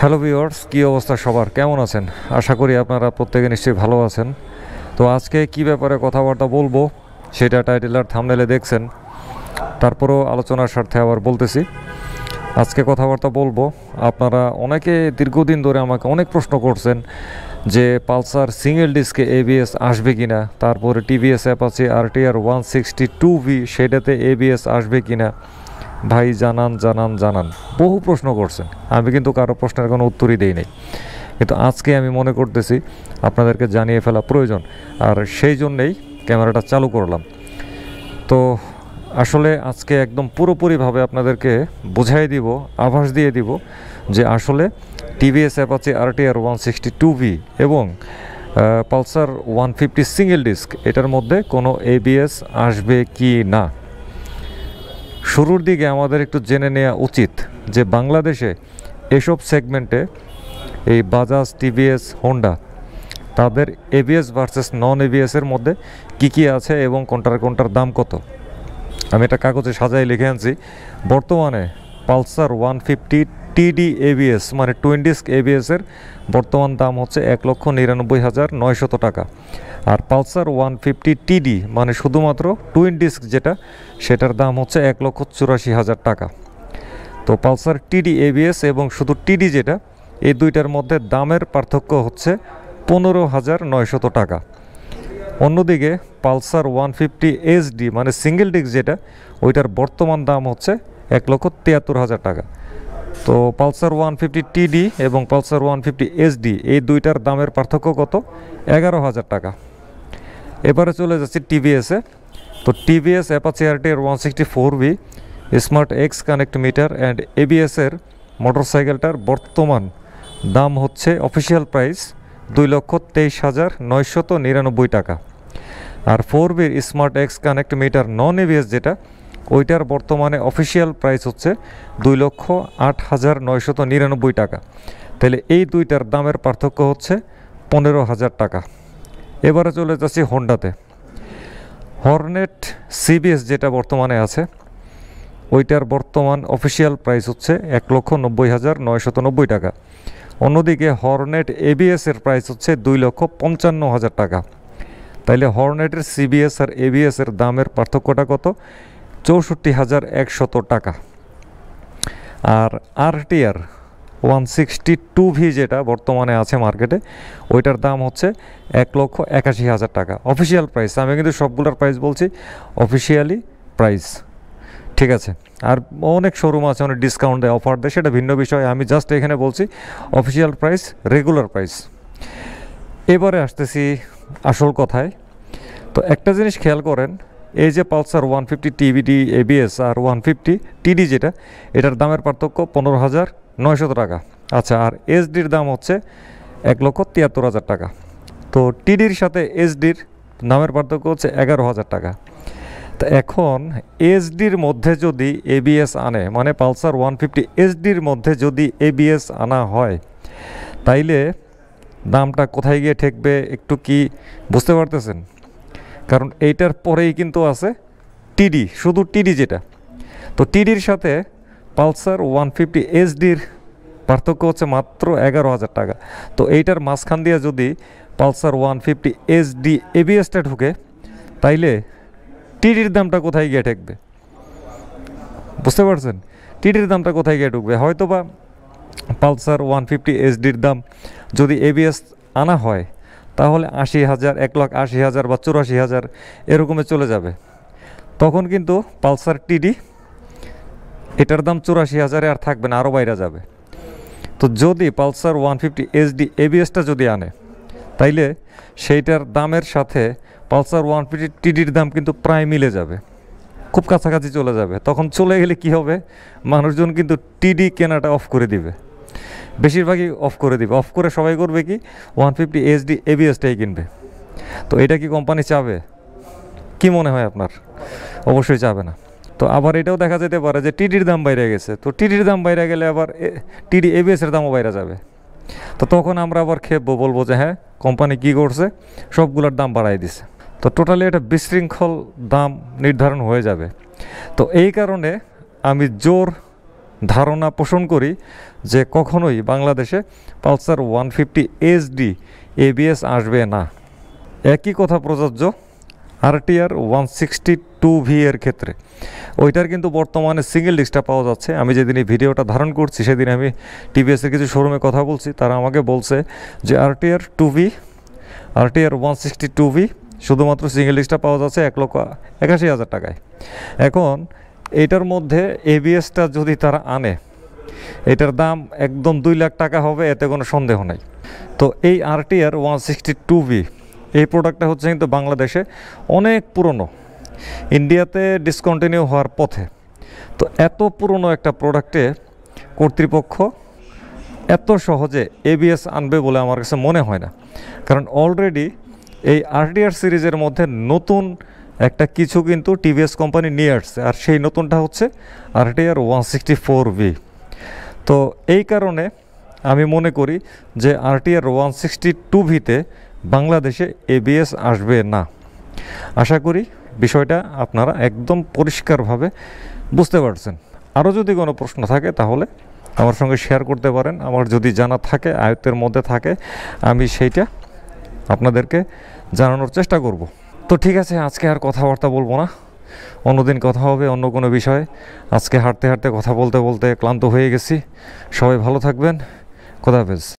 Hello viewers কী অবস্থা সবার? কেমন আছেন? আশা করি আপনারা প্রত্যেকে নিশ্চয়ই ভালো আছেন। তো আজকে কি ব্যাপারে কথাবার্তা বলব সেটা টাইটেল আর থামনেলে দেখছেন। তারপরও আলোচনার স্বার্থে আবার বলতেছি। আজকে কথাবার্তা বলব, আপনারা অনেকে দীর্ঘদিন ধরে আমাকে অনেক প্রশ্ন করছেন যে পালসার সিঙ্গেল ডিস্কে এবিএস আসবে কি না তারপরে টিভিএস অ্যাপ আছে RTR one sixty two V সেটাতে এবিএস আসবে কি না ভাই, জানান জানান জানান। বহু প্রশ্ন করছেন। আমি কিন্তু কারও প্রশ্নের কোনো উত্তরই দেই নাই। কিন্তু আজকে আমি মনে করতেছি আপনাদেরকে জানিয়ে ফেলা প্রয়োজন। আর সেই জন্যেই ক্যামেরাটা চালু করলাম। তো আসলে আজকে একদম পুরোপুরিভাবে আপনাদেরকে বুঝাই দিব, আভাস দিয়ে দিব যে আসলে TVS Apache RTR one sixty two V এবং Pulsar one fifty single disc এটার মধ্যে কোনো এবিএস আসবে কি না? শুরুর দিকে আমাদের একটু জেনে নেওয়া উচিত যে বাংলাদেশে এসব সেগমেন্টে এই বাজাজ টিভিএস, হোন্ডা, তাদের এভিএস ভার্সেস নন এভিএসের মধ্যে কি কি আছে এবং কোনটার কোনটার দাম কত? আমি এটা কাগজে সাজাই লিখে আনছি। বর্তমানে Pulsar one fifty TD ABS মানে টুইন ডিস্ক এবিএসের বর্তমান দাম হচ্ছে এক লক্ষ নিরানব্বই হাজার নয়শত টাকা। আর পালসার ওয়ান ফিফটি টিডি মানে শুধুমাত্র টুইন ডিস্ক যেটা, সেটার দাম হচ্ছে এক লক্ষ চুরাশি হাজার টাকা। তো পালসার টিডি এবিএস এবং শুধু টিডি যেটা, এই দুইটার মধ্যে দামের পার্থক্য হচ্ছে পনেরো হাজার নয়শত টাকা। অন্যদিকে পালসার ওয়ান ফিফটি এইচডি মানে সিঙ্গেল ডিস্ক যেটা, ওইটার বর্তমান দাম হচ্ছে এক লক্ষ তিয়াত্তর হাজার টাকা। তো পালসার ওয়ান ফিফটি টিডি এবং পালসার ওয়ান ফিফটি এইচডি এই দুইটার দামের পার্থক্য কত? এগারো হাজার টাকা। এবারে চলে যাচ্ছি টিভিএসে তো TVS Apache RTR one sixty four V smart X connect meter and এবিএসের মোটরসাইকেলটার বর্তমান দাম হচ্ছে অফিসিয়াল প্রাইস দুই লক্ষ তেইশ হাজার নয়শত নিরানব্বই টাকা। আর ফোর বির smart X connect meter non ABS যেটা ওইটার বর্তমানে অফিসিয়াল প্রাইস হচ্ছে দুই লক্ষ আট হাজার নয়শত নিরানব্বই টাকা। তাহলে এই দুইটার দামের পার্থক্য হচ্ছে পনেরো হাজার টাকা। এবারে চলে যাচ্ছি হন্ডাতে হর্নেট সিবিএস যেটা বর্তমানে আছে, ওইটার বর্তমান অফিসিয়াল প্রাইস হচ্ছে এক লক্ষ নব্বই হাজার নয়শত নব্বই টাকা। অন্যদিকে হর্নেট এবিএস এর প্রাইস হচ্ছে দুই লক্ষ পঞ্চান্ন হাজার টাকা। তাইলে হর্নেটের সিবিএস আর এবিএস এর দামের পার্থক্যটা কত? চৌষট্টি হাজার একশত টাকা। আর RTR one sixty two V যেটা বর্তমানে আছে মার্কেটে ওইটার দাম হচ্ছে এক লক্ষ একাশি হাজার টাকা। অফিসিয়াল প্রাইস আমি কিন্তু সবগুলোর প্রাইস বলছি অফিসিয়ালি প্রাইস ঠিক আছে? আর অনেক শোরুম আছে, অনেক ডিসকাউন্ট দেয় অফার দেয়, সেটা ভিন্ন বিষয়। আমি জাস্ট এখানে বলছি অফিসিয়াল প্রাইস রেগুলার প্রাইস এবারে আসতেছি আসল কথায়। তো একটা জিনিস খেয়াল করেন এই যে Pulsar one fifty TVD ABS আর ওয়ান ফিফটি টিডি যেটা, এটার দামের পার্থক্য পনেরো হাজার নয়শত টাকা। আচ্ছা আর এসডির দাম হচ্ছে এক লক্ষ তিয়াত্তর হাজার টাকা। তো টিডির সাথে এসডির দামের পার্থক্য হচ্ছে এগারো হাজার টাকা। তো এখন এসডির মধ্যে যদি এবিএস আনে মানে পালসার ওয়ান ফিফটি এসডির মধ্যে যদি এবিএস আনা হয়, তাইলে দামটা কোথায় গিয়ে ঠেকবে, একটু কি বুঝতে পারতেছেন? কারণ এইটার পরেই কিন্তু আছে টিডি শুধু টিডি যেটা। তো টিডির সাথে পালসার ওয়ান ফিফটি এইচডির পার্থক্য হচ্ছে মাত্র এগারো হাজার টাকা। তো এইটার মাঝখান দিয়ে যদি পালসার ওয়ান ফিফটি এইচডি এবিএসটা ঢুকে, তাইলে টিডির দামটা কোথায় গিয়ে ঠেকবে? বুঝতে পারছেন? টিডির দামটা কোথায় গিয়ে ঢুকবে? হয়তো বা পালসার ওয়ান ফিফটি এইচডির দাম যদি এবিএস আনা হয় তাহলে আশি হাজার, এক লাখ আশি হাজার বা চুরাশি হাজার এরকমে চলে যাবে। তখন কিন্তু পালসার টিডি এটার দাম চুরাশি হাজারে আর থাকবে না আরও বাইরে যাবে। তো যদি পালসার ওয়ান ফিফটি এইচডি এবিএসটা যদি আনে, তাইলে সেইটার দামের সাথে পালসার ওয়ান ফিফটি টিডির দাম কিন্তু প্রায় মিলে যাবে। খুব কাছাকাছি চলে যাবে। তখন চলে গেলে কি হবে? মানুষজন কিন্তু টিডি কেনাটা অফ করে দিবে। বেশিরভাগই অফ করে দিবে। অফ করে সবাই করবে কি? ওয়ান ফিফটি এইচডি এবিএসটাই কিনবে। তো এটা কি কোম্পানি চাবে? কি মনে হয় আপনার? অবশ্যই চাবে না। তো আবার এটাও দেখা যেতে পারে যে টিডির দাম বাইরে গেছে। তো টিডির দাম বাইরে গেলে আবার টিডি এবিএসের দামও বাইরে যাবে। তো তখন আমরা আবার খেপবো, বলব যে হ্যাঁ কোম্পানি কী করছে? সবগুলোর দাম বাড়াই দিছে। তো টোটালি একটা বিশৃঙ্খল দাম নির্ধারণ হয়ে যাবে। তো এই কারণে আমি জোর ধারণা পোষণ করি যে কখনোই বাংলাদেশে Pulsar one fifty HD ABS আসবে না। একই কথা প্রযোজ্য RTR one sixty two V এর ক্ষেত্রে। ওইটার কিন্তু বর্তমানে সিঙ্গেল ডিস্কটা পাওয়া যাচ্ছে। আমি যেদিন এই ভিডিওটা ধারণ করছি, সেদিন আমি টিভিএসের কিছু শোরুমে কথা বলছি। তারা আমাকে বলছে যে RTR two V, RTR one sixty two V শুধুমাত্র সিঙ্গেল ডিস্কটা পাওয়া যাচ্ছে এক লক্ষ একাশি হাজার টাকায়। এখন এইটার মধ্যে এবিএসটা যদি তারা আনে, এটার দাম একদম দুই লাখ টাকা হবে, এতে কোনো সন্দেহ নাই। তো এই RTR one sixty two V এই প্রোডাক্টটা হচ্ছে কিন্তু বাংলাদেশে অনেক পুরনো। ইন্ডিয়াতে ডিসকন্টিনিউ হওয়ার পথে। তো এত পুরনো একটা প্রোডাক্টে কর্তৃপক্ষ এত সহজে এবিএস আনবে বলে আমার কাছে মনে হয় না। কারণ অলরেডি এই আরটিআর সিরিজের মধ্যে নতুন একটা কিছু কিন্তু টিভিএস কোম্পানি নিয়ে আসছে, আর সেই নতুনটা হচ্ছে RTR one sixty four V. তো এই কারণে আমি মনে করি যে আরটিআর ওয়ান সিক্সটি টু ভিতে বাংলাদেশে এবিএস আসবে না। আশা করি বিষয়টা আপনারা একদম পরিষ্কারভাবে বুঝতে পারছেন। আরও যদি কোনো প্রশ্ন থাকে তাহলে আমার সঙ্গে শেয়ার করতে পারেন। আমার যদি জানা থাকে, আয়ত্তের মধ্যে থাকে, আমি সেইটা আপনাদেরকে জানানোর চেষ্টা করব। তো ঠিক আছে, আজকে আর কথাবার্তা বলব না। অন্যদিন কথা হবে, অন্য কোনো বিষয়ে। আজকে হাঁটতে হাঁটতে কথা বলতে বলতে ক্লান্ত হয়ে গেছি। সবাই ভালো থাকবেন। খোদা হাফেজ।